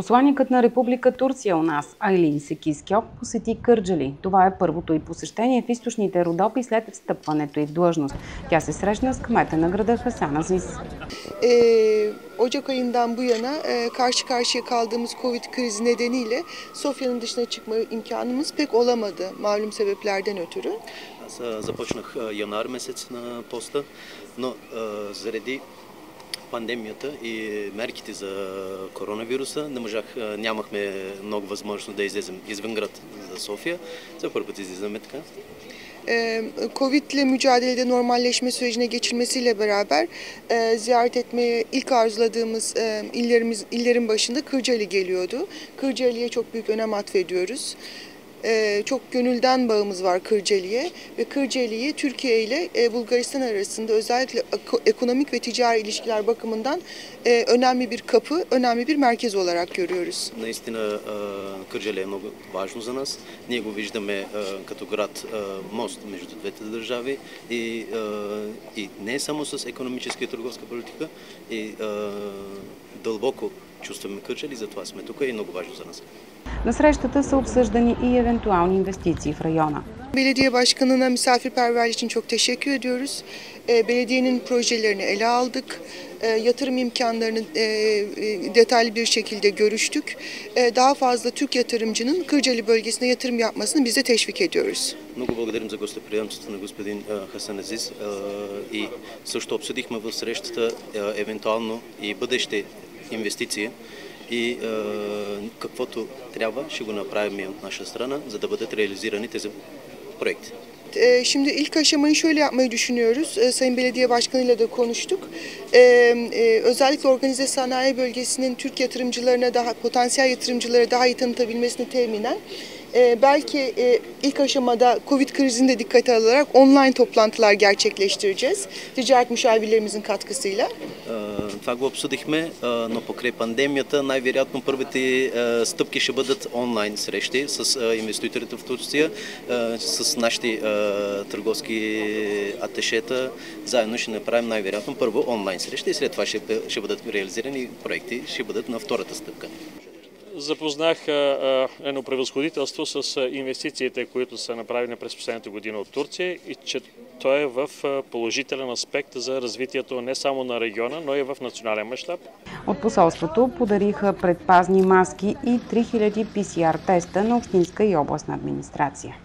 Посланникът на Република Турция у нас, Айлин Секискьок, посети Кърджали. Това е първото и посещение в източните Родопи след встъпването и в длъжност. Тя се срещна с кмета на града Хасан Азиз. Ee, Ocak ayından bu yana e, karşı karşıya kaldığımız Covid krizi nedeniyle Sofya'nın dışına çıkma imkanımız pek olamadı malum sebeplerden ötürü. Аз започнах януар месец на поста, но заради пандемията и мерките за коронавируса не можах, а, нямахме много възможност да излезем извън град за София. За първи път излизаме така. Ee, Covid ile mücadelede normalleşme sürecine geçilmesiyle beraber e, ziyaret etmeye ilk arzuladığımız e, illerimiz illerin başında Kırcaali geliyordu. Kırcaali'ye çok büyük önem atfediyoruz. Ee, çok gönülden bağımız var Kırcaali'ye ve Kırcaali'yi Türkiye ile e, Bulgaristan arasında özellikle eko- ekonomik ve ticari ilişkiler bakımından e, önemli bir kapı, önemli bir merkez olarak görüyoruz. Наистина а, Кърджали е много важно за нас. Ние го виждаме а, като град а, мост между двете държави и, а, и не само с економическа и търговска политика, и а, дълбоко чувстваме Кърджали, затова сме тук и е много важно за нас. На срещата са обсъждани и евентуални инвестиции в района. Belediye başkanına misafirperverlik için çok teşekkür ediyoruz. E, belediyenin projelerini ele aldık. E, yatırım imkanlarını e, e, detaylı bir şekilde görüştük. E, daha fazla Türk yatırımcının Kırcaali bölgesine yatırım yapmasını biz de teşvik ediyoruz. Много благодарим за гостоприемството на господин а, Хасан Азиз а, и също обсъдихме в срещата а, евентуално и бъдещи инвестиции и а, каквото трябва ще го направим и от наша страна, за да бъдат реализирани тези проекти. E, Şimdi ilk aşamayı şöyle yapmayı düşünüyoruz. E, Sayın Belediye Başkanı ile de konuştuk. E, e, Özellikle organize sanayi bölgesinin Türk yatırımcılarına daha potansiyel yatırımcılara daha iyi tanıtabilmesini teminen e, belki e, ilk aşamada Covid krizini de dikkate alarak online toplantılar gerçekleştireceğiz. Ticaret müşavirlerimizin katkısıyla. А, Това го обсъдихме, а, но покрай пандемията най-вероятно първите а, стъпки ще бъдат онлайн срещи с а, инвеститорите в Турция, а, с нашите а, търговски атешета. Заедно ще направим най-вероятно първо онлайн среща и след това ще, бъ- ще бъдат реализирани проекти, ще бъдат на втората стъпка. Запознах едно превъзходителство с инвестициите, които са направени през последната година от Турция и че то е в положителен аспект за развитието не само на региона, но и в национален мащаб. От посолството подариха предпазни маски и 3000 PCR теста на общинска и областна администрация.